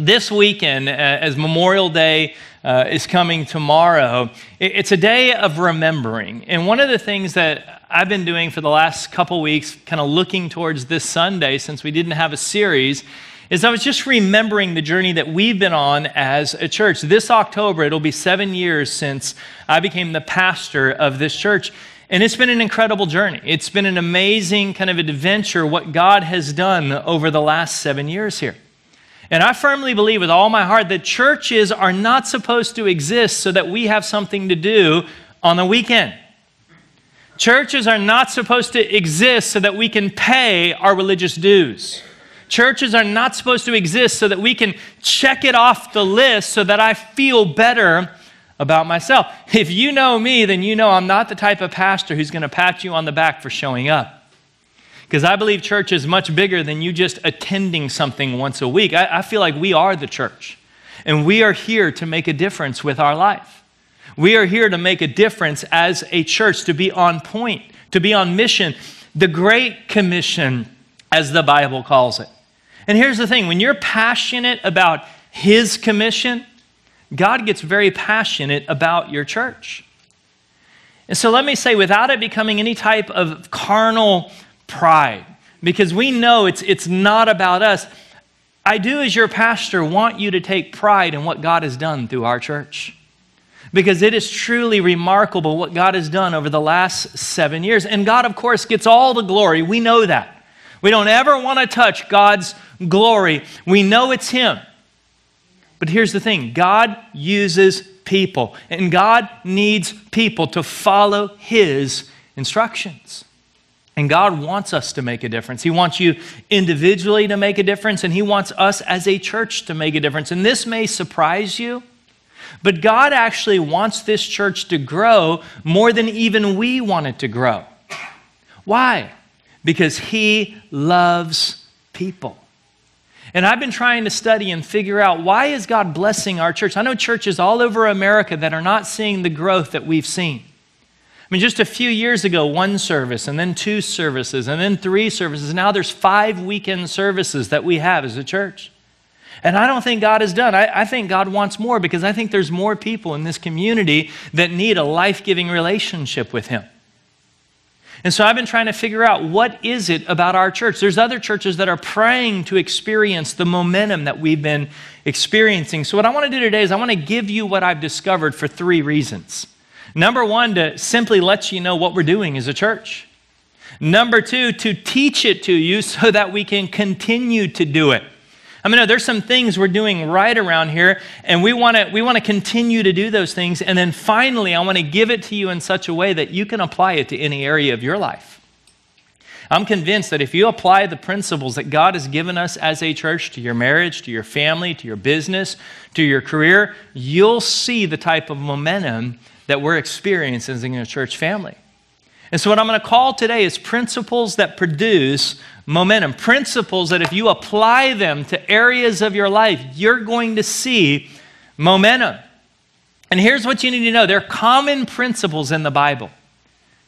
this weekend, uh, as Memorial Day uh, is coming tomorrow, it's a day of remembering. And one of the things that I've been doing for the last couple weeks, kind of looking towards this Sunday, since we didn't have a series, is I was just remembering the journey that we've been on as a church. This October, it'll be seven years since I became the pastor of this church. And it's been an incredible journey. It's been an amazing kind of adventure, what God has done over the last seven years here. And I firmly believe with all my heart that churches are not supposed to exist so that we have something to do on the weekend. Churches are not supposed to exist so that we can pay our religious dues. Churches are not supposed to exist so that we can check it off the list so that I feel better about myself. If you know me, then you know I'm not the type of pastor who's going to pat you on the back for showing up. Because I believe church is much bigger than you just attending something once a week. I, I, feel like we are the church, and we are here to make a difference with our life. We are here to make a difference as a church, to be on point, to be on mission, the Great Commission, as the Bible calls it. And here's the thing when you're passionate about His commission, God gets very passionate about your church. And so let me say, without it becoming any type of carnal pride because we know it's, it's not about us. I do, as your pastor, want you to take pride in what God has done through our church because it is truly remarkable what God has done over the last seven years. And God, of course, gets all the glory. We know that. We don't ever want to touch God's glory. We know it's Him. But here's the thing God uses people, and God needs people to follow His instructions. And God wants us to make a difference. He wants you individually to make a difference, and He wants us as a church to make a difference. And this may surprise you, but God actually wants this church to grow more than even we want it to grow. Why? Because He loves people. And I've been trying to study and figure out why is God blessing our church? I know churches all over America that are not seeing the growth that we've seen. I mean, just a few years ago, one service, and then two services, and then three services. Now there's five weekend services that we have as a church. And I don't think God is done. I, I think God wants more because I think there's more people in this community that need a life giving relationship with Him. And so I've been trying to figure out what is it about our church. There's other churches that are praying to experience the momentum that we've been experiencing. So what I want to do today is I want to give you what I've discovered for three reasons. Number one, to simply let you know what we're doing as a church. Number two, to teach it to you so that we can continue to do it. I mean, there's some things we're doing right around here, and we want to we want to continue to do those things. And then finally, I want to give it to you in such a way that you can apply it to any area of your life. I'm convinced that if you apply the principles that God has given us as a church to your marriage, to your family, to your business, to your career, you'll see the type of momentum that we're experiencing in a church family. And so, what I'm going to call today is principles that produce momentum. Principles that, if you apply them to areas of your life, you're going to see momentum. And here's what you need to know there are common principles in the Bible.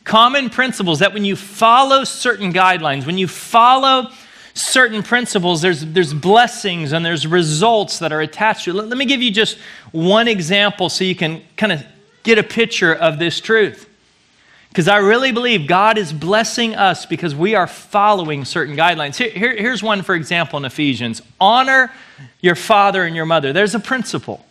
Common principles that when you follow certain guidelines, when you follow certain principles, there's, there's blessings and there's results that are attached to it. Let, let me give you just one example so you can kind of get a picture of this truth. Because I really believe God is blessing us because we are following certain guidelines. Here, here, here's one, for example, in Ephesians honor your father and your mother. There's a principle,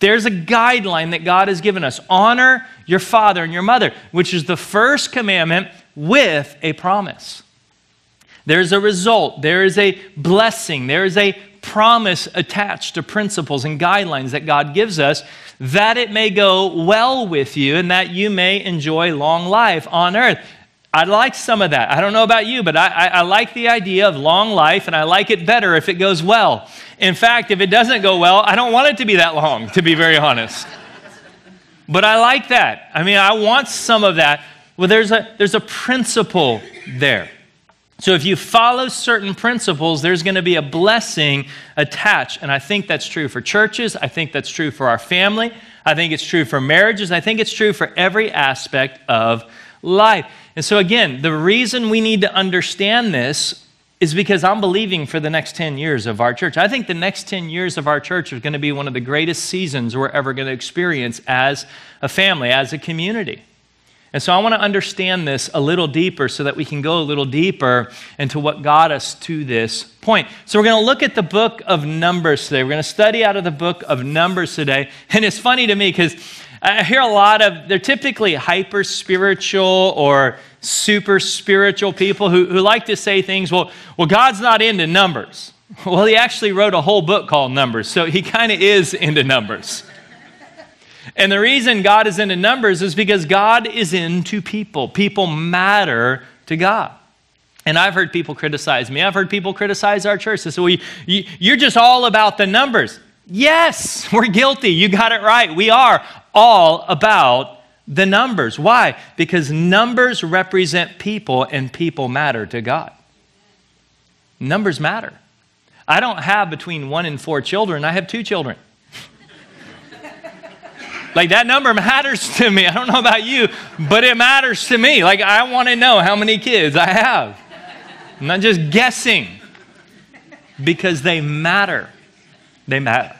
there's a guideline that God has given us. Honor your father and your mother, which is the first commandment with a promise. There's a result, there is a blessing, there is a promise attached to principles and guidelines that God gives us that it may go well with you and that you may enjoy long life on earth. I like some of that. I don't know about you, but I, I, I, like the idea of long life, and I like it better if it goes well. In fact, if it doesn't go well, I don't want it to be that long, to be very honest. but I like that. I mean, I want some of that. Well, there's a, there's a principle there. So if you follow certain principles, there's going to be a blessing attached. And I think that's true for churches. I think that's true for our family. I think it's true for marriages. I think it's true for every aspect of life. And so, again, the reason we need to understand this is because I'm believing for the next 10 years of our church. I think the next 10 years of our church is going to be one of the greatest seasons we're ever going to experience as a family, as a community. And so I want to understand this a little deeper so that we can go a little deeper into what got us to this point. So we're going to look at the book of Numbers today. We're going to study out of the book of Numbers today. And it's funny to me because I hear a lot of, they're typically hyper spiritual or super spiritual people who, who like to say things, well, well, God's not into numbers. Well, he actually wrote a whole book called Numbers, so he kind of is into numbers. And the reason God is into numbers is because God is into people. People matter to God. And I've heard people criticize me. I've heard people criticize our church. They say, well, you, you're just all about the numbers. Yes, we're guilty. You got it right. We are all about the numbers. Why? Because numbers represent people and people matter to God. Numbers matter. I don't have between one and four children, I have two children. Like that number matters to me. I don't know about you, but it matters to me. Like I want to know how many kids I have. I'm not just guessing because they matter. They matter.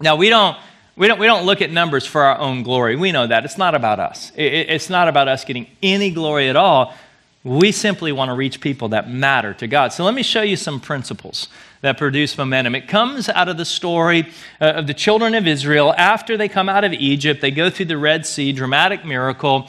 Now, we don't we don't, we don't look at numbers for our own glory. We know that. It's not about us. It, it's not about us getting any glory at all. We simply want to reach people that matter to God. So let me show you some principles that produce momentum. It comes out of the story uh, of the children of Israel after they come out of Egypt. They go through the Red Sea, dramatic miracle.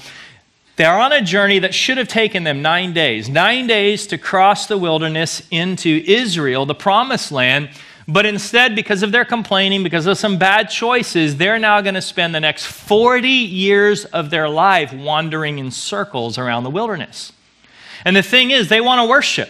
They're on a journey that should have taken them nine days, nine days to cross the wilderness into Israel, the promised land. But instead, because of their complaining, because of some bad choices, they're now going to spend the next 40 years of their life wandering in circles around the wilderness. And the thing is, they want to worship,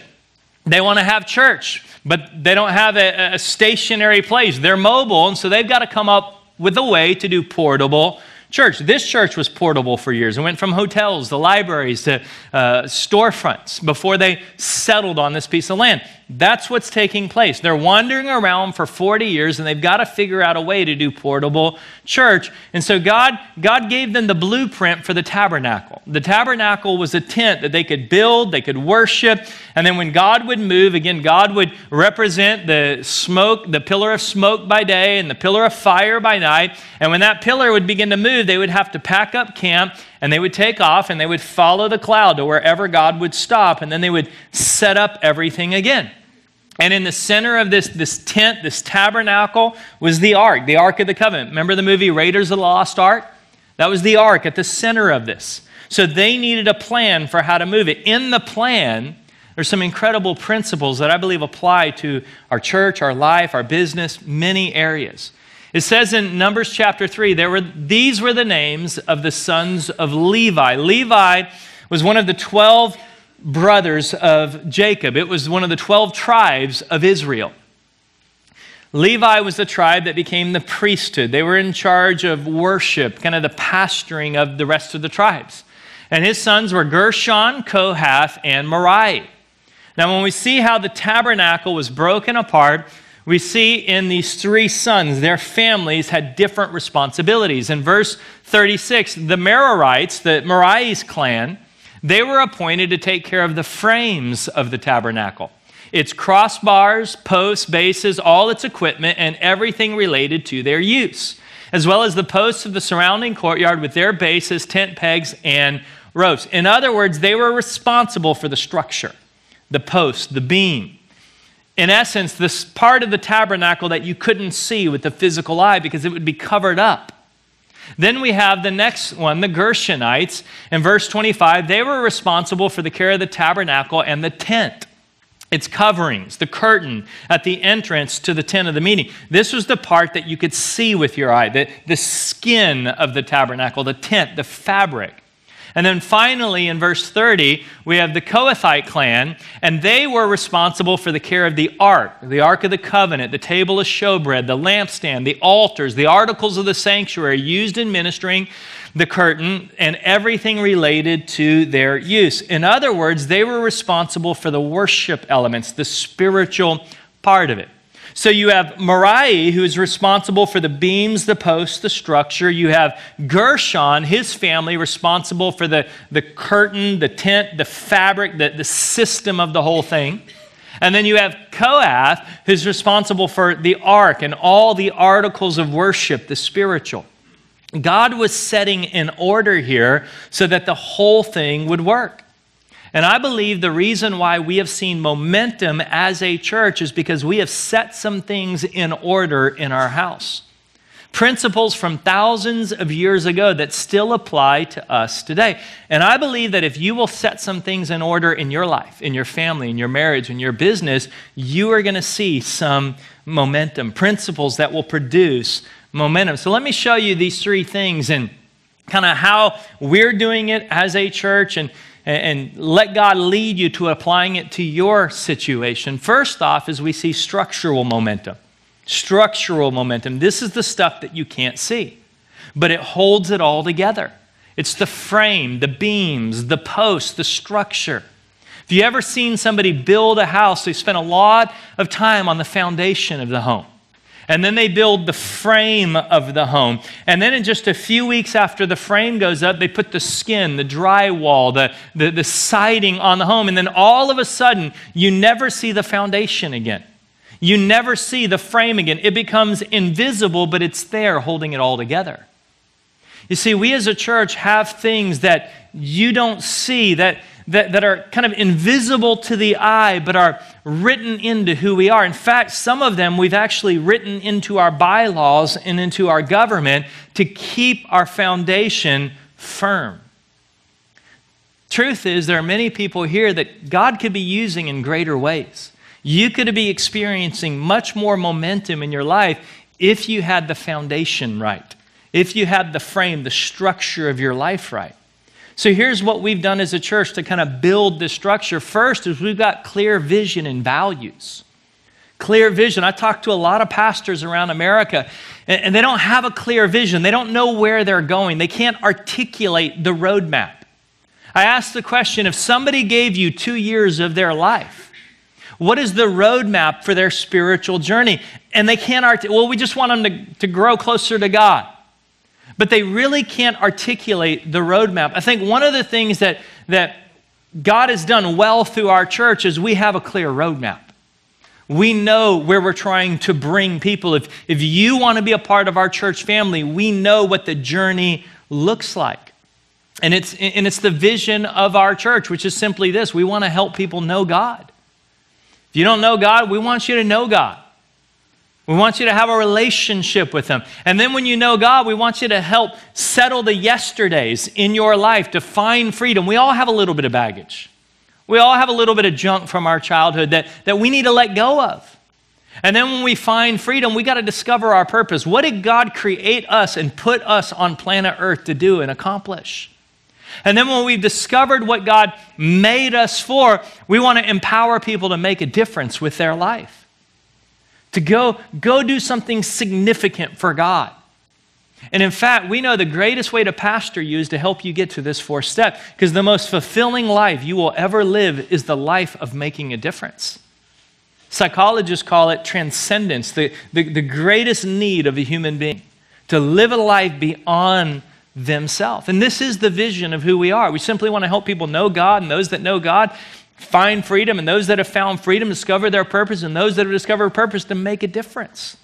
they want to have church, but they don't have a, a stationary place. They're mobile, and so they've got to come up with a way to do portable church. This church was portable for years. It went from hotels to libraries to uh, storefronts before they settled on this piece of land. That's what's taking place. They're wandering around for 40 years and they've got to figure out a way to do portable church. And so God, God gave them the blueprint for the tabernacle. The tabernacle was a tent that they could build, they could worship, and then when God would move, again, God would represent the smoke, the pillar of smoke by day and the pillar of fire by night. And when that pillar would begin to move, they would have to pack up camp and they would take off and they would follow the cloud to wherever God would stop, and then they would set up everything again. And in the center of this, this tent, this tabernacle, was the ark, the ark of the covenant. Remember the movie Raiders of the Lost Ark? That was the ark at the center of this. So they needed a plan for how to move it. In the plan, there's some incredible principles that I believe apply to our church, our life, our business, many areas. It says in Numbers chapter 3, there were, these were the names of the sons of Levi. Levi was one of the 12 brothers of Jacob, it was one of the 12 tribes of Israel. Levi was the tribe that became the priesthood. They were in charge of worship, kind of the pastoring of the rest of the tribes. And his sons were Gershon, Kohath, and Merari. Now, when we see how the tabernacle was broken apart, we see in these three sons, their families had different responsibilities. In verse 36, the Merarites, the Merari's clan, they were appointed to take care of the frames of the tabernacle. Its crossbars, posts, bases, all its equipment, and everything related to their use, as well as the posts of the surrounding courtyard with their bases, tent pegs, and ropes. In other words, they were responsible for the structure, the post, the beam, in essence, this part of the tabernacle that you couldn't see with the physical eye because it would be covered up. Then we have the next one, the Gershonites. In verse 25, they were responsible for the care of the tabernacle and the tent, its coverings, the curtain at the entrance to the tent of the meeting. This was the part that you could see with your eye, the, the skin of the tabernacle, the tent, the fabric. And then finally, in verse 30, we have the Kohathite clan, and they were responsible for the care of the ark, the ark of the covenant, the table of showbread, the lampstand, the altars, the articles of the sanctuary used in ministering, the curtain, and everything related to their use. In other words, they were responsible for the worship elements, the spiritual part of it. So you have Merari, who is responsible for the beams, the posts, the structure. You have Gershon, his family, responsible for the, the curtain, the tent, the fabric, the, the system of the whole thing. And then you have Kohath, who's responsible for the ark and all the articles of worship, the spiritual. God was setting in order here so that the whole thing would work. And I believe the reason why we have seen momentum as a church is because we have set some things in order in our house. Principles from thousands of years ago that still apply to us today. And I believe that if you will set some things in order in your life, in your family, in your marriage, in your business, you are going to see some momentum, principles that will produce momentum. So let me show you these three things and kind of how we're doing it as a church and, and let God lead you to applying it to your situation. First off, is we see structural momentum. Structural momentum. This is the stuff that you can't see, but it holds it all together. It's the frame, the beams, the posts, the structure. Have you ever seen somebody build a house? They spend a lot of time on the foundation of the home. And then they build the frame of the home. And then, in just a few weeks after the frame goes up, they put the skin, the drywall, the, the, the siding on the home. And then all of a sudden, you never see the foundation again. You never see the frame again. It becomes invisible, but it's there holding it all together. You see, we as a church have things that you don't see, that that, that are kind of invisible to the eye, but are written into who we are. In fact, some of them we've actually written into our bylaws and into our government to keep our foundation firm. Truth is, there are many people here that God could be using in greater ways. You could be experiencing much more momentum in your life if you had the foundation right, if you had the frame, the structure of your life right. So here's what we've done as a church to kind of build this structure. First is we've got clear vision and values. Clear vision. I talk to a lot of pastors around America, and they don't have a clear vision. They don't know where they're going. They can't articulate the roadmap. I asked the question if somebody gave you two years of their life, what is the roadmap for their spiritual journey? And they can't articulate, well, we just want them to, to grow closer to God but they really can't articulate the roadmap. I think one of the things that, that God has done well through our church is we have a clear roadmap. We know where we're trying to bring people. If, if you want to be a part of our church family, we know what the journey looks like. And it's, and it's the vision of our church, which is simply this we want to help people know God. If you don't know God, we want you to know God. We want you to have a relationship with Him. And then when you know God, we want you to help settle the yesterdays in your life to find freedom. We all have a little bit of baggage. We all have a little bit of junk from our childhood that, that we need to let go of. And then when we find freedom, we got to discover our purpose. What did God create us and put us on planet Earth to do and accomplish? And then when we've discovered what God made us for, we want to empower people to make a difference with their life to go, go do something significant for God. And in fact, we know the greatest way to pastor you is to help you get to this fourth step because the most fulfilling life you will ever live is the life of making a difference. Psychologists call it transcendence, the, the, the greatest need of a human being to live a life beyond themselves. And this is the vision of who we are. We simply want to help people know God, and those that know God find freedom, and those that have found freedom discover their purpose, and those that have discovered purpose to make a difference.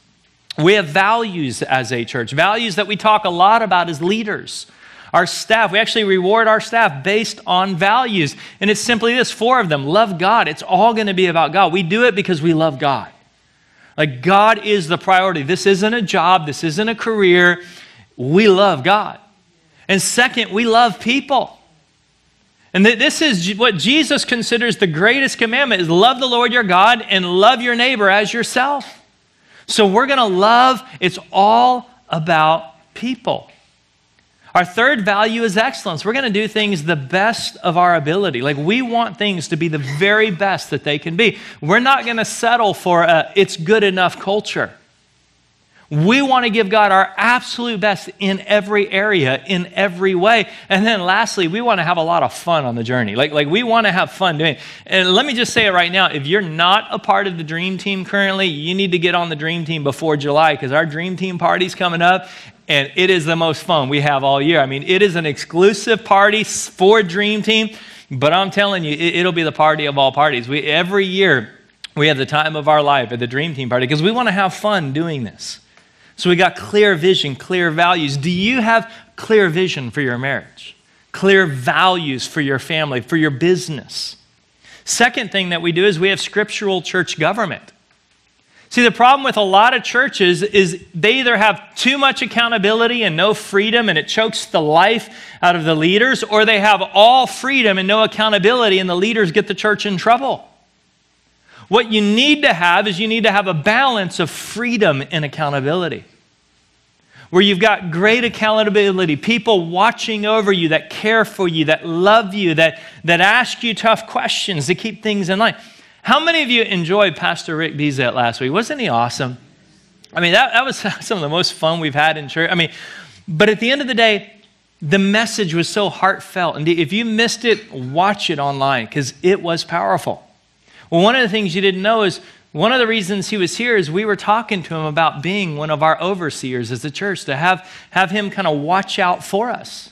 We have values as a church, values that we talk a lot about as leaders. Our staff, we actually reward our staff based on values. And it's simply this four of them love God. It's all going to be about God. We do it because we love God. Like, God is the priority. This isn't a job, this isn't a career. We love God. And second, we love people. And this is what Jesus considers the greatest commandment is love the Lord your God and love your neighbor as yourself. So we're going to love, it's all about people. Our third value is excellence. We're going to do things the best of our ability. Like we want things to be the very best that they can be. We're not going to settle for a it's good enough culture. We want to give God our absolute best in every area, in every way. And then lastly, we want to have a lot of fun on the journey. Like, like we want to have fun doing it. And let me just say it right now if you're not a part of the Dream Team currently, you need to get on the Dream Team before July because our Dream Team party's coming up and it is the most fun we have all year. I mean, it is an exclusive party for Dream Team, but I'm telling you, it, will be the party of all parties. We, every year, we have the time of our life at the Dream Team party because we want to have fun doing this. So we got clear vision, clear values. Do you have clear vision for your marriage? Clear values for your family, for your business? Second thing that we do is we have scriptural church government. See, the problem with a lot of churches is they either have too much accountability and no freedom, and it chokes the life out of the leaders, or they have all freedom and no accountability, and the leaders get the church in trouble. What you need to have is you need to have a balance of freedom and accountability where you've got great accountability, people watching over you that care for you, that love you, that, that ask you tough questions to keep things in line. How many of you enjoyed Pastor Rick Bezet last week? Wasn't he awesome? I mean, that, that was some of the most fun we've had in church. I mean, but at the end of the day, the message was so heartfelt. And if you missed it, watch it online because it was powerful. Well, one of the things you didn't know is one of the reasons he was here is we were talking to him about being one of our overseers as a church, to have, have him kind of watch out for us.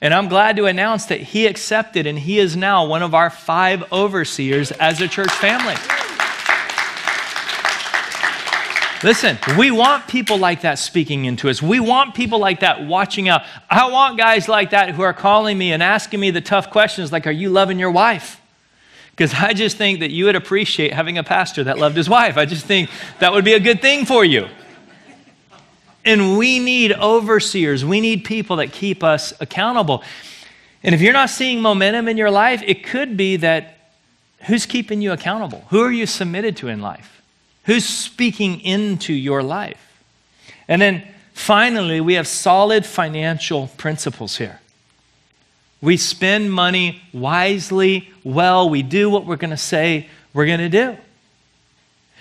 And I'm glad to announce that he accepted and he is now one of our five overseers as a church family. Listen, we want people like that speaking into us. We want people like that watching out. I want guys like that who are calling me and asking me the tough questions like, Are you loving your wife? Because I just think that you would appreciate having a pastor that loved his wife. I just think that would be a good thing for you. And we need overseers, we need people that keep us accountable. And if you're not seeing momentum in your life, it could be that who's keeping you accountable? Who are you submitted to in life? Who's speaking into your life? And then finally, we have solid financial principles here. We spend money wisely, well. We do what we're going to say we're going to do.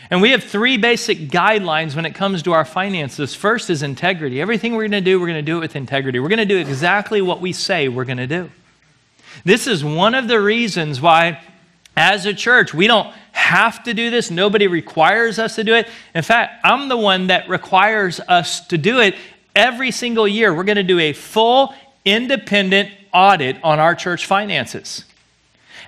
And we have three basic guidelines when it comes to our finances. First is integrity. Everything we're going to do, we're going to do it with integrity. We're going to do exactly what we say we're going to do. This is one of the reasons why, as a church, we don't have to do this. Nobody requires us to do it. In fact, I'm the one that requires us to do it every single year. We're going to do a full, independent audit on our church finances.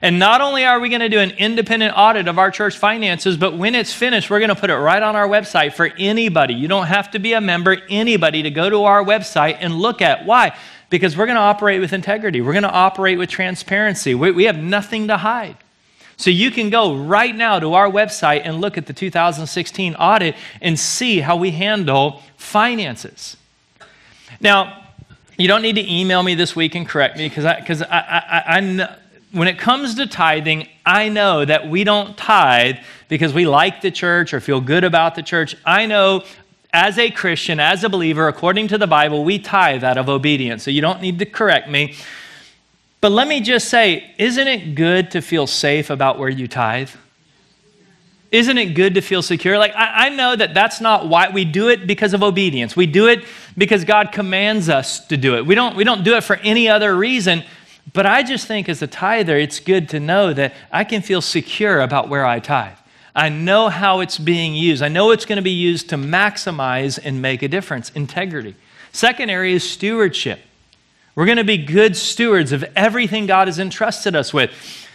And not only are we going to do an independent audit of our church finances, but when it's finished, we're going to put it right on our website for anybody. You don't have to be a member, anybody to go to our website and look at. Why? Because we're going to operate with integrity, we're going to operate with transparency. We, we have nothing to hide. So you can go right now to our website and look at the 2016 audit and see how we handle finances. Now, you don't need to email me this week and correct me because I, cause I, I, I know, when it comes to tithing, I know that we don't tithe because we like the church or feel good about the church. I know as a Christian, as a believer, according to the Bible, we tithe out of obedience. So you don't need to correct me. But let me just say, isn't it good to feel safe about where you tithe? Isn't it good to feel secure? Like, I, I, know that that's not why we do it because of obedience. We do it because God commands us to do it. We don't, we don't do it for any other reason. But I just think as a tither, it's good to know that I can feel secure about where I tithe. I know how it's being used. I know it's going to be used to maximize and make a difference. Integrity. Second area is stewardship. We're going to be good stewards of everything God has entrusted us with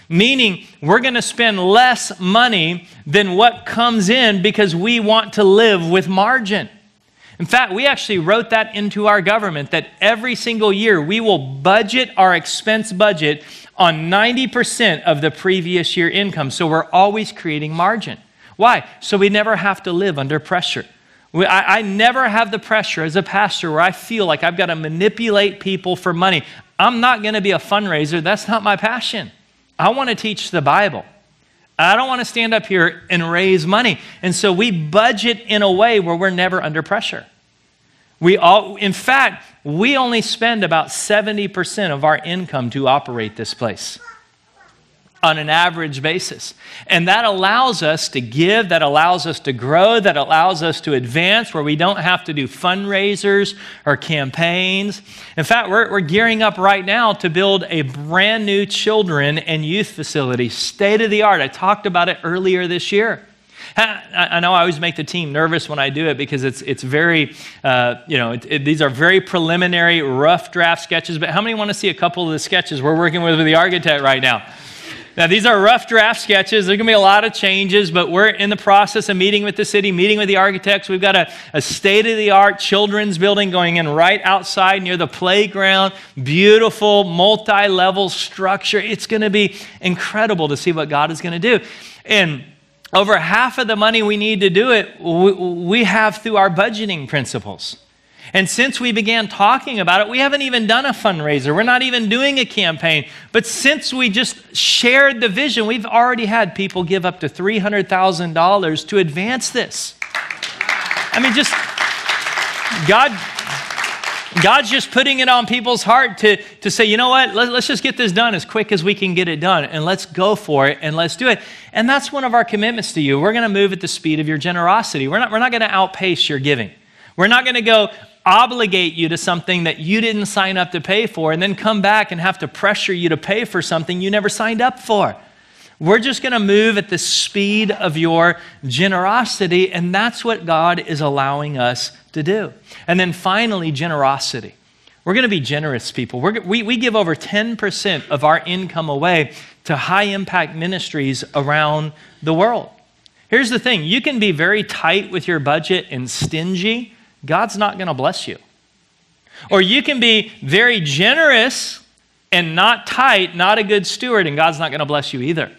meaning we're going to spend less money than what comes in because we want to live with margin. In fact, we actually wrote that into our government that every single year we will budget our expense budget on 90% of the previous year income. So we're always creating margin. Why? So we never have to live under pressure. I, I never have the pressure as a pastor where I feel like I've got to manipulate people for money. I'm not going to be a fundraiser. That's not my passion. I want to teach the Bible. I don't want to stand up here and raise money. And so we budget in a way where we're never under pressure. We all, in fact, we only spend about 70% of our income to operate this place on an average basis. And that allows us to give, that allows us to grow, that allows us to advance where we don't have to do fundraisers or campaigns. In fact, we're, we're gearing up right now to build a brand new children and youth facility, state of the art. I talked about it earlier this year. I know I always make the team nervous when I do it because it's, it's very, uh, you know, it, it, these are very preliminary, rough draft sketches. But how many want to see a couple of the sketches we're working with with the architect right now? Now, these are rough draft sketches. There's going to be a lot of changes, but we're in the process of meeting with the city, meeting with the architects. We've got a, a state of the art children's building going in right outside near the playground. Beautiful, multi level structure. It's going to be incredible to see what God is going to do. And over half of the money we need to do it, we have through our budgeting principles. And since we began talking about it, we haven't even done a fundraiser. We're not even doing a campaign. But since we just shared the vision, we've already had people give up to $300,000 to advance this. I mean, just God. God's just putting it on people's heart to, to say, you know what, Let, let's just get this done as quick as we can get it done, and let's go for it, and let's do it. And that's one of our commitments to you. We're going to move at the speed of your generosity. We're not, we're not going to outpace your giving. We're not going to go obligate you to something that you didn't sign up to pay for and then come back and have to pressure you to pay for something you never signed up for. We're just going to move at the speed of your generosity, and that's what God is allowing us to do. And then finally, generosity. We're going to be generous people. We're, we, we give over 10% of our income away to high impact ministries around the world. Here's the thing you can be very tight with your budget and stingy, God's not going to bless you. Or you can be very generous and not tight, not a good steward, and God's not going to bless you either.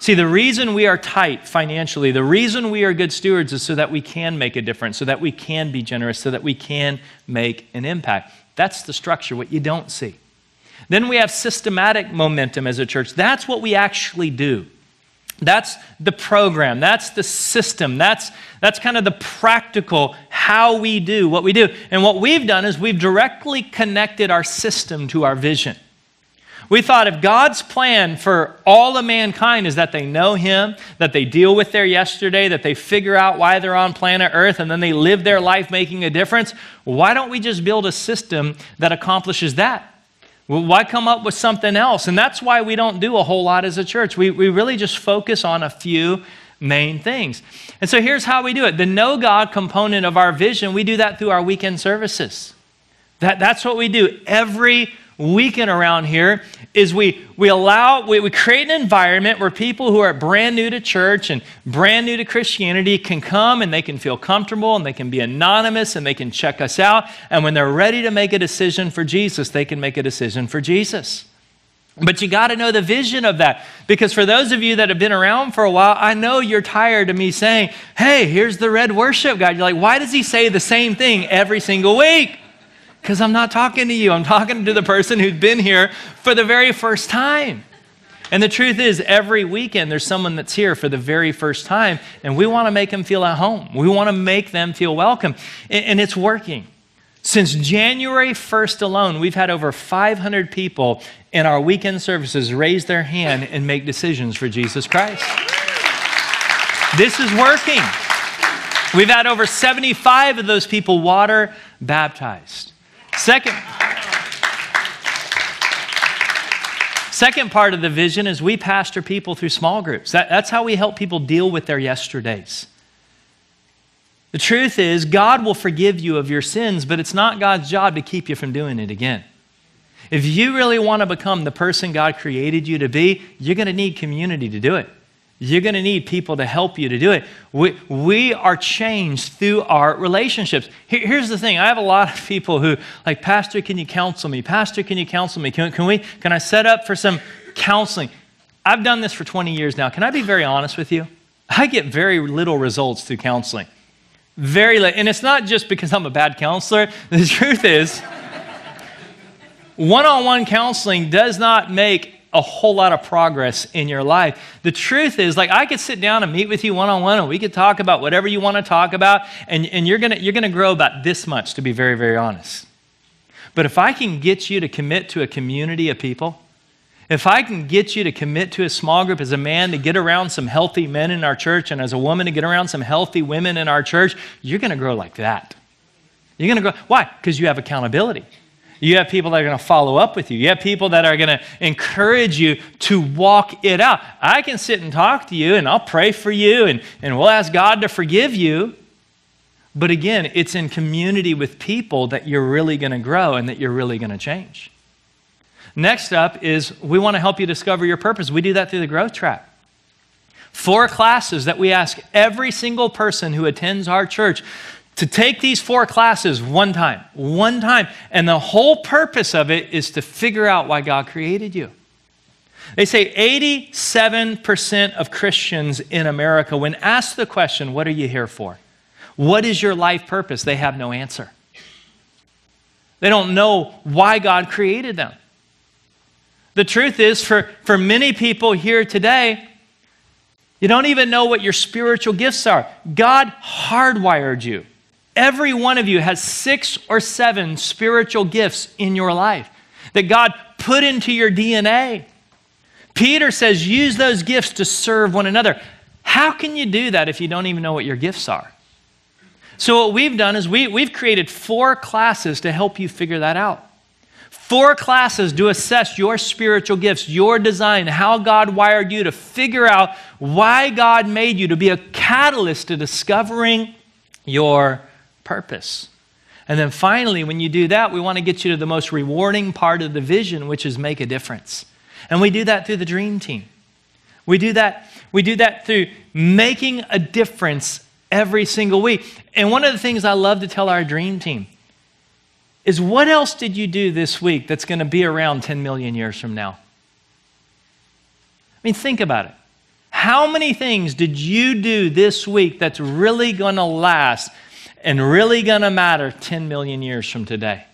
See, the reason we are tight financially, the reason we are good stewards is so that we can make a difference, so that we can be generous, so that we can make an impact. That's the structure, what you don't see. Then we have systematic momentum as a church. That's what we actually do. That's the program. That's the system. That's, that's kind of the practical how we do what we do. And what we've done is we've directly connected our system to our vision. We thought if God's plan for all of mankind is that they know Him, that they deal with their yesterday, that they figure out why they're on planet Earth, and then they live their life making a difference, why don't we just build a system that accomplishes that? Well, why come up with something else? And that's why we don't do a whole lot as a church. We, we really just focus on a few main things. And so here's how we do it the know God component of our vision, we do that through our weekend services. That, that's what we do every weekend around here is we, we allow, we, we create an environment where people who are brand new to church and brand new to Christianity can come and they can feel comfortable and they can be anonymous and they can check us out. And when they're ready to make a decision for Jesus, they can make a decision for Jesus. But you got to know the vision of that. Because for those of you that have been around for a while, I know you're tired of me saying, hey, here's the red worship guide. You're like, why does he say the same thing every single week? Because I'm not talking to you. I'm talking to the person who's been here for the very first time. And the truth is, every weekend there's someone that's here for the very first time, and we want to make them feel at home. We want to make them feel welcome. And it's working. Since January 1st alone, we've had over 500 people in our weekend services raise their hand and make decisions for Jesus Christ. This is working. We've had over 75 of those people water baptized. Second, second part of the vision is we pastor people through small groups. That, that's how we help people deal with their yesterdays. The truth is, God will forgive you of your sins, but it's not God's job to keep you from doing it again. If you really want to become the person God created you to be, you're going to need community to do it. You're going to need people to help you to do it. We, we are changed through our relationships. Here, here's the thing I have a lot of people who, like, Pastor, can you counsel me? Pastor, can you counsel me? Can, can, we, can I set up for some counseling? I've done this for 20 years now. Can I be very honest with you? I get very little results through counseling. Very little. And it's not just because I'm a bad counselor. The truth is, one on one counseling does not make a whole lot of progress in your life. The truth is, like, I could sit down and meet with you one on one, and we could talk about whatever you want to talk about, and, and you're going you're going to grow about this much, to be very, very honest. But if I can get you to commit to a community of people, if I can get you to commit to a small group as a man to get around some healthy men in our church, and as a woman to get around some healthy women in our church, you're going to grow like that. You're going to grow. Why? Because you have accountability. You have people that are going to follow up with you. You have people that are going to encourage you to walk it out. I can sit and talk to you and I'll pray for you and, and we'll ask God to forgive you. But again, it's in community with people that you're really going to grow and that you're really going to change. Next up is we want to help you discover your purpose. We do that through the growth track. Four classes that we ask every single person who attends our church to take these four classes one time, one time. And the whole purpose of it is to figure out why God created you. They say 87% of Christians in America, when asked the question, What are you here for? What is your life purpose? They have no answer. They don't know why God created them. The truth is, for, for many people here today, you don't even know what your spiritual gifts are. God hardwired you. Every one of you has six or seven spiritual gifts in your life that God put into your DNA. Peter says, use those gifts to serve one another. How can you do that if you don't even know what your gifts are? So, what we've done is we, we've created four classes to help you figure that out. Four classes to assess your spiritual gifts, your design, how God wired you to figure out why God made you to be a catalyst to discovering your purpose. And then finally, when you do that, we want to get you to the most rewarding part of the vision, which is make a difference. And we do that through the dream team. We do that, we do that through making a difference every single week. And one of the things I love to tell our dream team is what else did you do this week that's going to be around 10 million years from now? I mean, think about it. How many things did you do this week that's really going to last and really going to matter 10 million years from today?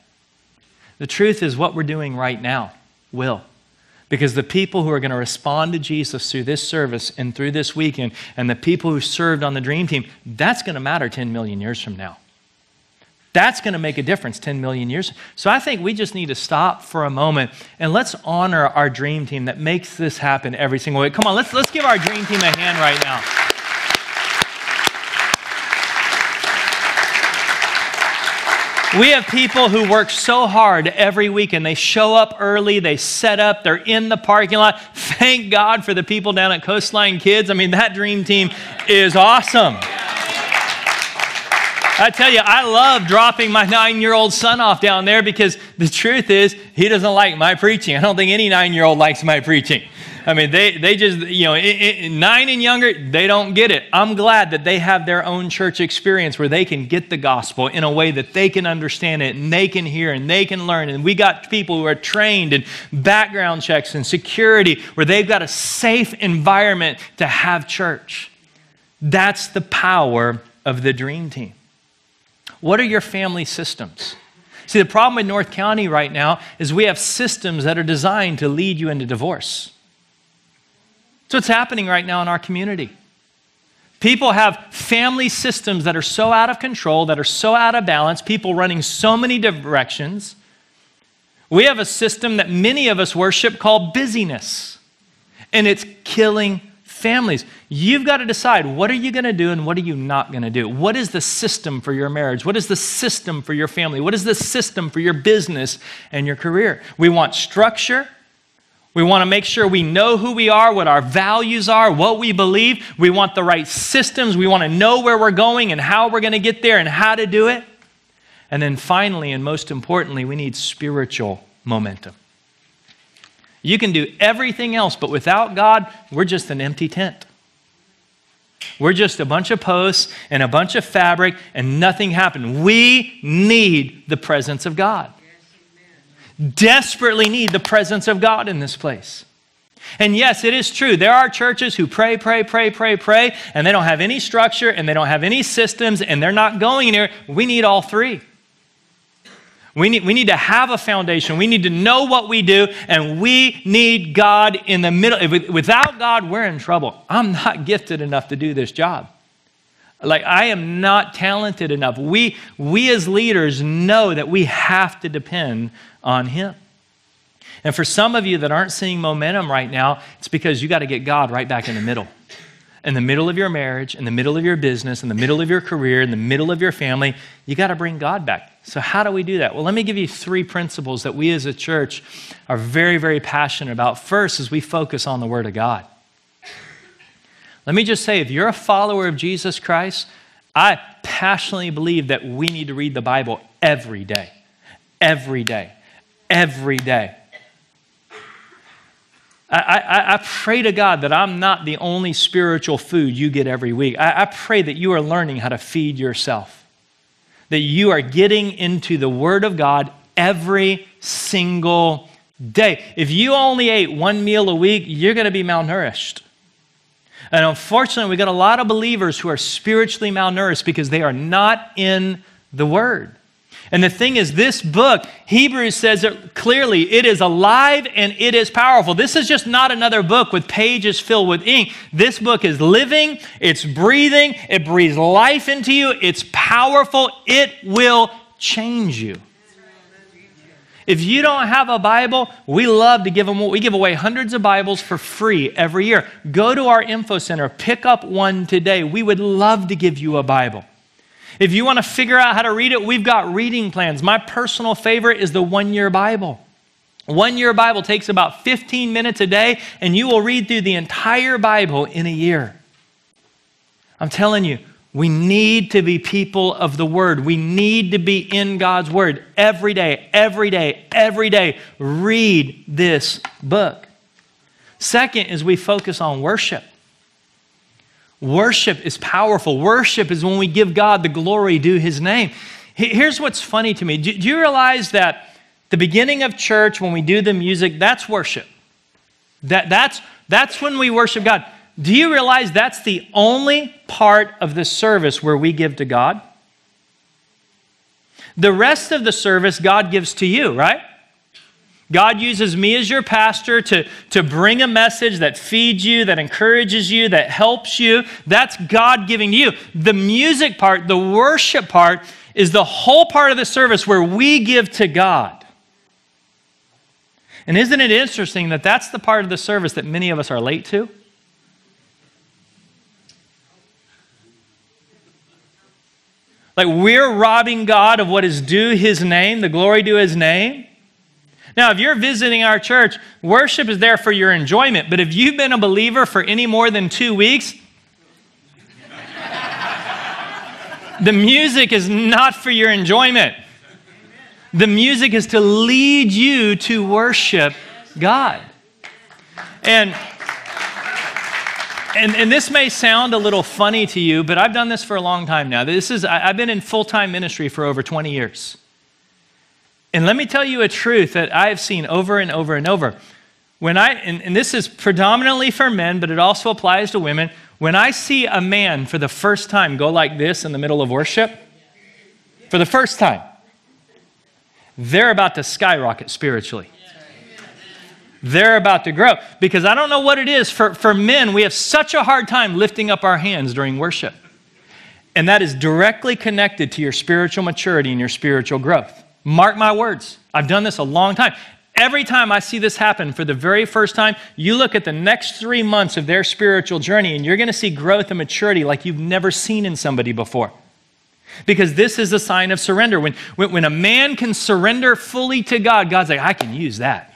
The truth is, what we're doing right now will. Because the people who are going to respond to Jesus through this service and through this weekend, and the people who served on the dream team, that's going to matter 10 million years from now. That's going to make a difference 10 million years. So I think we just need to stop for a moment and let's honor our dream team that makes this happen every single week. Come on, let's, let's give our dream team a hand right now. We have people who work so hard every week and they show up early, they set up, they're in the parking lot. Thank God for the people down at Coastline Kids. I mean, that dream team is awesome. I tell you, I love dropping my nine year old son off down there because the truth is, he doesn't like my preaching. I don't think any nine year old likes my preaching. I mean, they, they just, you know, it, it, nine and younger, they don't get it. I'm glad that they have their own church experience where they can get the gospel in a way that they can understand it and they can hear and they can learn. And we got people who are trained in background checks and security where they've got a safe environment to have church. That's the power of the dream team. What are your family systems? See, the problem with North County right now is we have systems that are designed to lead you into divorce. So it's happening right now in our community. People have family systems that are so out of control, that are so out of balance, people running so many directions. We have a system that many of us worship called busyness, and it's killing families. You've got to decide what are you going to do and what are you not going to do? What is the system for your marriage? What is the system for your family? What is the system for your business and your career? We want structure. We want to make sure we know who we are, what our values are, what we believe. We want the right systems. We want to know where we're going and how we're going to get there and how to do it. And then finally, and most importantly, we need spiritual momentum. You can do everything else, but without God, we're just an empty tent. We're just a bunch of posts and a bunch of fabric, and nothing happened. We need the presence of God desperately need the presence of God in this place. And yes, it is true. There are churches who pray, pray, pray, pray, pray, and they don't have any structure and they don't have any systems and they're not going anywhere. We need all three. We need, we need to have a foundation. We need to know what we do, and we need God in the middle. Without God, we're in trouble. I'm not gifted enough to do this job. Like, I am not talented enough. We, we as leaders know that we have to depend on Him. And for some of you that aren't seeing momentum right now, it's because you got to get God right back in the middle. In the middle of your marriage, in the middle of your business, in the middle of your career, in the middle of your family, you got to bring God back. So, how do we do that? Well, let me give you three principles that we as a church are very, very passionate about. First, is we focus on the Word of God. Let me just say if you're a follower of Jesus Christ, I passionately believe that we need to read the Bible every day. Every day every day. I, I, I, pray to God that I'm not the only spiritual food you get every week. I, I pray that you are learning how to feed yourself, that you are getting into the Word of God every single day. If you only ate one meal a week, you're going to be malnourished. And unfortunately, we've got a lot of believers who are spiritually malnourished because they are not in the Word. And the thing is, this book, Hebrews says it clearly, it is alive and it is powerful. This is just not another book with pages filled with ink. This book is living, it's breathing, it breathes life into you, it's powerful, it will change you. If you don't have a Bible, we love to give them. We give away hundreds of Bibles for free every year. Go to our info center, pick up one today. We would love to give you a Bible. If you want to figure out how to read it, we've got reading plans. My personal favorite is the one year Bible. One year Bible takes about 15 minutes a day, and you will read through the entire Bible in a year. I'm telling you, we need to be people of the Word. We need to be in God's Word every day, every day, every day. Read this book. Second is we focus on worship. Worship is powerful. Worship is when we give God the glory due his name. Here's what's funny to me. Do you realize that the beginning of church, when we do the music, that's worship? That, that's, that's when we worship God. Do you realize that's the only part of the service where we give to God? The rest of the service, God gives to you, right? God uses me as your pastor to, to bring a message that feeds you, that encourages you, that helps you. That's God giving to you. The music part, the worship part, is the whole part of the service where we give to God. And isn't it interesting that that's the part of the service that many of us are late to? Like we're robbing God of what is due his name, the glory due his name. Now, if you're visiting our church, worship is there for your enjoyment. But if you've been a believer for any more than two weeks, the music is not for your enjoyment. The music is to lead you to worship God. And, and, and this may sound a little funny to you, but I've done this for a long time now. This is, I've been in full time ministry for over 20 years. And let me tell you a truth that I have seen over and over and over. When I, and, and this is predominantly for men, but it also applies to women. When I see a man for the first time go like this in the middle of worship, for the first time, they're about to skyrocket spiritually. They're about to grow. Because I don't know what it is. For, for men, we have such a hard time lifting up our hands during worship. And that is directly connected to your spiritual maturity and your spiritual growth. Mark my words. I've done this a long time. Every time I see this happen for the very first time, you look at the next three months of their spiritual journey and you're going to see growth and maturity like you've never seen in somebody before. Because this is a sign of surrender. When, when, when a man can surrender fully to God, God's like, I can use that.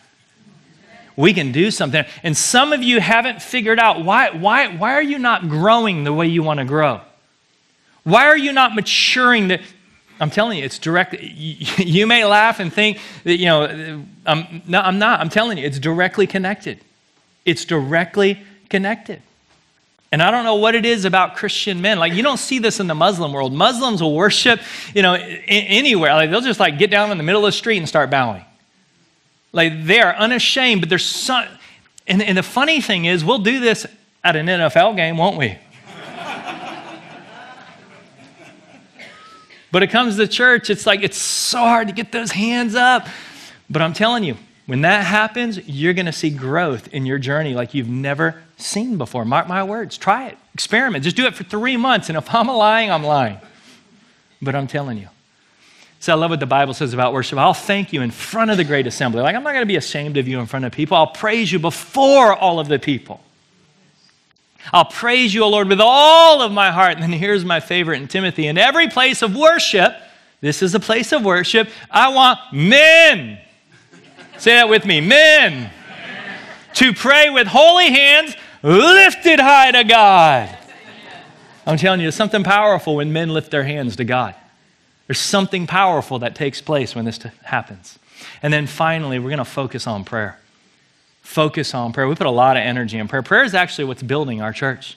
We can do something. And some of you haven't figured out why, why, why are you not growing the way you want to grow? Why are you not maturing? The, I'm telling you, it's direct. You may laugh and think that, you know, I'm, no, I'm not. I'm telling you, it's directly connected. It's directly connected. And I don't know what it is about Christian men. Like, you don't see this in the Muslim world. Muslims will worship, you know, anywhere. Like, they'll just like get down in the middle of the street and start bowing. Like, they are unashamed, but there's some. And, and the funny thing is, we'll do this at an NFL game, won't we? But it comes to church, it's like it's so hard to get those hands up. But I'm telling you, when that happens, you're going to see growth in your journey like you've never seen before. Mark my words. Try it. Experiment. Just do it for three months. And if I'm lying, I'm lying. But I'm telling you. So I love what the Bible says about worship. I'll thank you in front of the great assembly. Like, I'm not going to be ashamed of you in front of people. I'll praise you before all of the people. I'll praise you, O Lord, with all of my heart. And then here's my favorite in Timothy. In every place of worship, this is a place of worship, I want men. Say that with me men. To pray with holy hands lifted high to God. I'm telling you, there's something powerful when men lift their hands to God. There's something powerful that takes place when this happens. And then finally, we're going to focus on prayer. Focus on prayer. We put a lot of energy in prayer. Prayer is actually what's building our church.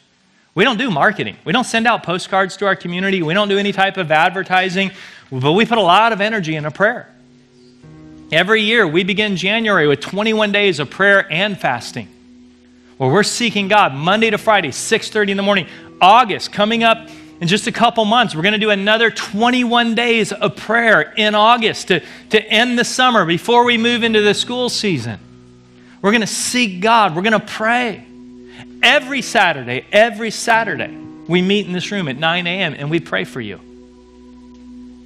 We don't do marketing. We don't send out postcards to our community. We don't do any type of advertising, but we put a lot of energy into prayer. Every year, we begin January with 21 days of prayer and fasting, where we're seeking God Monday to Friday, 6:30 in the morning. August coming up in just a couple months, we're going to do another 21 days of prayer in August to, to end the summer before we move into the school season. We're going to seek God. We're going to pray. Every Saturday, every Saturday, we meet in this room at 9 a.m. and we pray for you.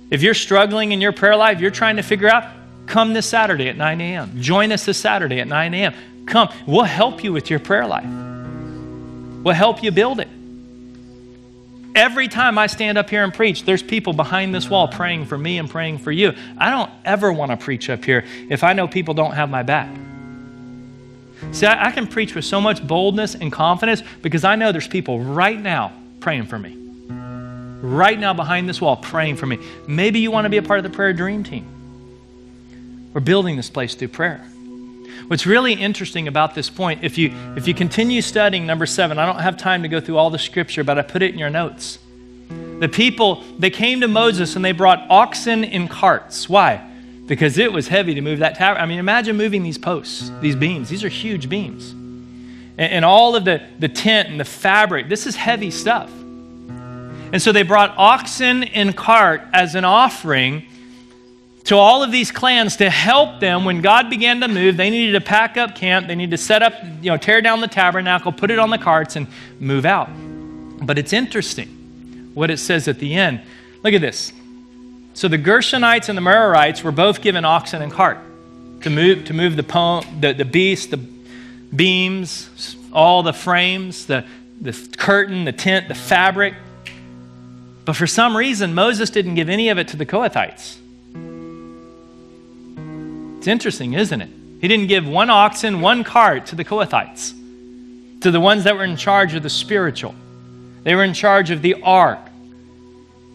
If you're struggling in your prayer life, you're trying to figure out, come this Saturday at 9 a.m. Join us this Saturday at 9 a.m. Come. We'll help you with your prayer life, we'll help you build it. Every time I stand up here and preach, there's people behind this wall praying for me and praying for you. I don't ever want to preach up here if I know people don't have my back. See, I, I, can preach with so much boldness and confidence because I know there's people right now praying for me. Right now behind this wall praying for me. Maybe you want to be a part of the prayer dream team. We're building this place through prayer. What's really interesting about this point, if you if you continue studying number seven, I don't have time to go through all the scripture, but I put it in your notes. The people, they came to Moses and they brought oxen in carts. Why? Because it was heavy to move that tower. I mean, imagine moving these posts, these beams. These are huge beams. And, and all of the, the tent and the fabric, this is heavy stuff. And so they brought oxen and cart as an offering to all of these clans to help them when God began to move. They needed to pack up camp, they needed to set up, you know, tear down the tabernacle, put it on the carts, and move out. But it's interesting what it says at the end. Look at this. So the Gershonites and the Merarites were both given oxen and cart to move, to move the, the, the beast, the beams, all the frames, the, the curtain, the tent, the fabric. But for some reason, Moses didn't give any of it to the Kohathites. It's interesting, isn't it? He didn't give one oxen, one cart to the Kohathites, to the ones that were in charge of the spiritual. They were in charge of the ark,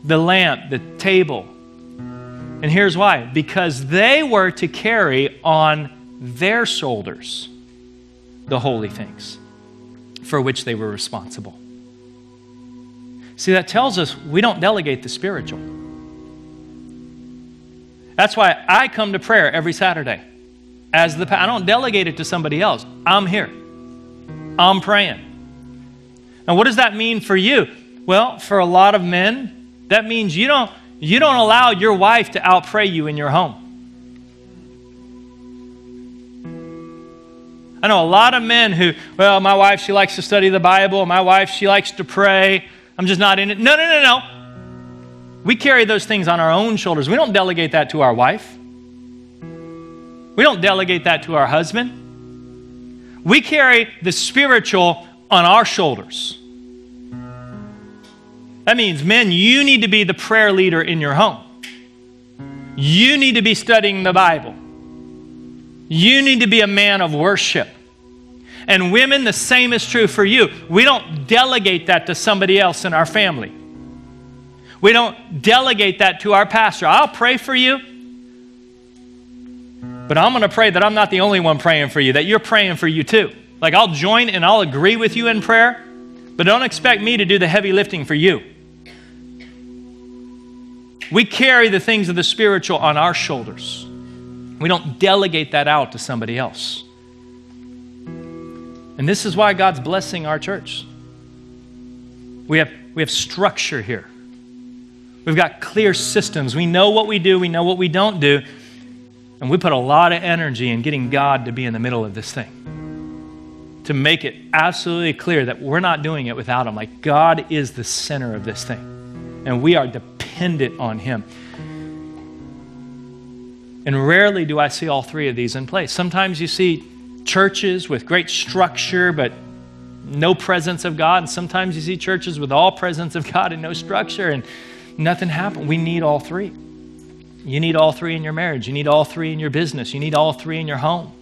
the lamp, the table, and here's why because they were to carry on their shoulders the holy things for which they were responsible. See, that tells us we don't delegate the spiritual. That's why I come to prayer every Saturday. As the I don't delegate it to somebody else. I'm here. I'm praying. And what does that mean for you? Well, for a lot of men, that means you don't you don't allow your wife to outpray you in your home. I know a lot of men who, well, my wife, she likes to study the Bible. My wife, she likes to pray. I'm just not in it. No, no, no, no. We carry those things on our own shoulders. We don't delegate that to our wife. We don't delegate that to our husband. We carry the spiritual on our shoulders. That means, men, you need to be the prayer leader in your home. You need to be studying the Bible. You need to be a man of worship. And women, the same is true for you. We don't delegate that to somebody else in our family. We don't delegate that to our pastor. I'll pray for you, but I'm going to pray that I'm not the only one praying for you, that you're praying for you too. Like I'll join and I'll agree with you in prayer, but don't expect me to do the heavy lifting for you. We carry the things of the spiritual on our shoulders. We don't delegate that out to somebody else. And this is why God's blessing our church. We have, we have structure here. We've got clear systems. We know what we do, we know what we don't do. And we put a lot of energy in getting God to be in the middle of this thing. To make it absolutely clear that we're not doing it without Him. Like God is the center of this thing. And we are dependent dependent on Him. And rarely do I see all three of these in place. Sometimes you see churches with great structure, but no presence of God. And sometimes you see churches with all presence of God and no structure, and nothing happened. We need all three. You need all three in your marriage. You need all three in your business. You need all three in your home.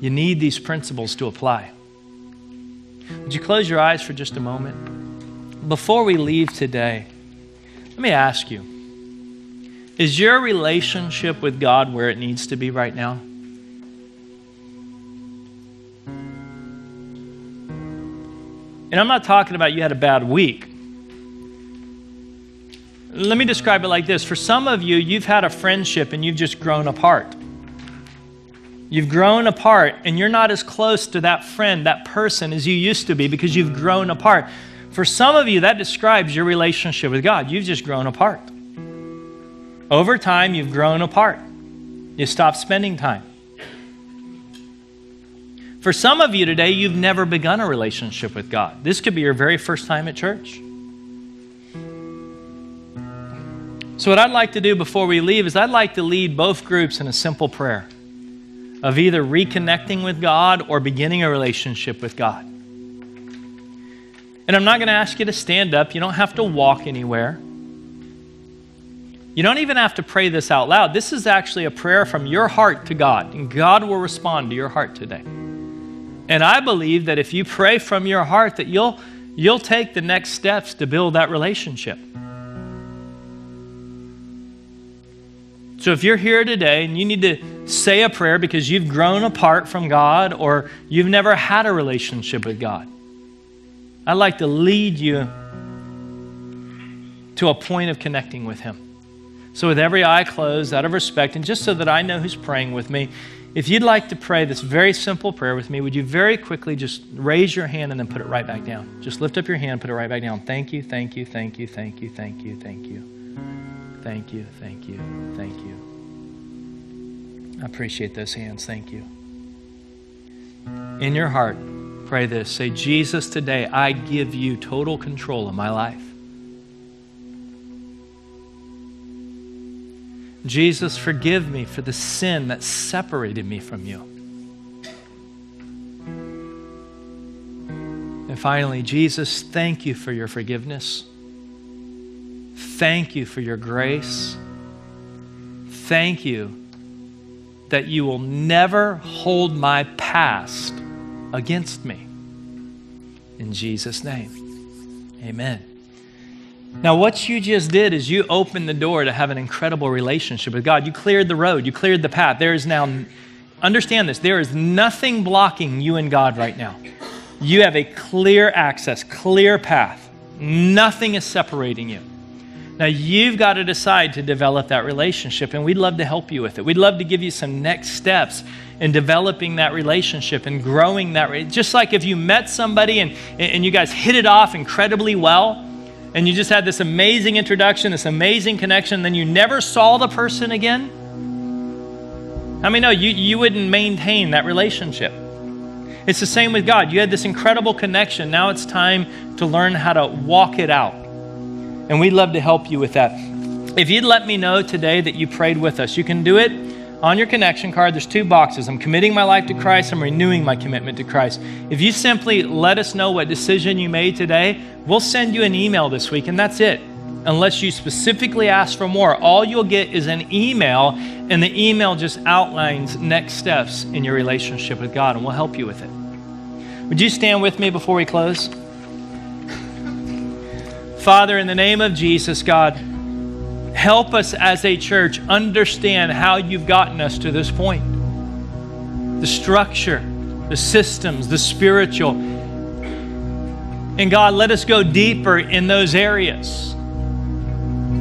You need these principles to apply. Would you close your eyes for just a moment? before we leave today, let me ask you Is your relationship with God where it needs to be right now? And I'm not talking about you had a bad week. Let me describe it like this For some of you, you've had a friendship and you've just grown apart. You've grown apart and you're not as close to that friend, that person, as you used to be because you've grown apart. For some of you, that describes your relationship with God. You've just grown apart. Over time, you've grown apart. You stop spending time. For some of you today, you've never begun a relationship with God. This could be your very first time at church. So, what I'd like to do before we leave is I'd like to lead both groups in a simple prayer of either reconnecting with God or beginning a relationship with God. And I'm not going to ask you to stand up. You don't have to walk anywhere. You don't even have to pray this out loud. This is actually a prayer from your heart to God, and God will respond to your heart today. And I believe that if you pray from your heart that you'll you'll take the next steps to build that relationship. So if you're here today and you need to say a prayer because you've grown apart from God or you've never had a relationship with God, I'd like to lead you to a point of connecting with Him. So, with every eye closed, out of respect, and just so that I know who's praying with me, if you'd like to pray this very simple prayer with me, would you very quickly just raise your hand and then put it right back down? Just lift up your hand, put it right back down. Thank you, thank you, thank you, thank you, thank you, thank you. Thank you, thank you, thank you. I appreciate those hands. Thank you. In your heart, pray this. Say, Jesus, today I give you total control of my life. Jesus, forgive me for the sin that separated me from you. And finally, Jesus, thank you for your forgiveness. Thank you for your grace. Thank you that you will never hold my past against me. In Jesus' name, amen. Now, what you just did is you opened the door to have an incredible relationship with God. You cleared the road, you cleared the path. There is now, understand this, there is nothing blocking you and God right now. You have a clear access, clear path. Nothing is separating you. Now, you've got to decide to develop that relationship, and we'd love to help you with it. We'd love to give you some next steps in developing that relationship and growing that. Just like if you met somebody and, and you guys hit it off incredibly well, and you just had this amazing introduction, this amazing connection, then you never saw the person again? I mean, no, you, you wouldn't maintain that relationship. It's the same with God. You had this incredible connection. Now it's time to learn how to walk it out. And we'd love to help you with that. If you'd let me know today that you prayed with us, you can do it on your connection card, there's two boxes. I'm committing my life to Christ, I'm renewing my commitment to Christ. If you simply let us know what decision you made today, we'll send you an email this week, and that's it. Unless you specifically ask for more, all you'll get is an email, and the email just outlines next steps in your relationship with God, and we'll help you with it. Would you stand with me before we close? Father, in the name of Jesus, God, Help us as a church understand how you've gotten us to this point the structure, the systems, the spiritual. And God, let us go deeper in those areas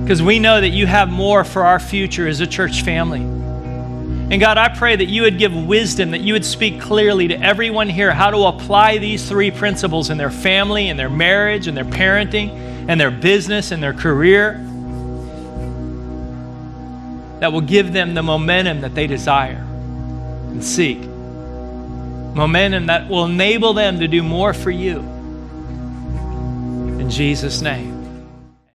because we know that you have more for our future as a church family. And God, I pray that you would give wisdom, that you would speak clearly to everyone here how to apply these three principles in their family, in their marriage, in their parenting, and their business, and their career that will give them the momentum that they desire and seek. Momentum that will enable them to do more for you. In Jesus' name.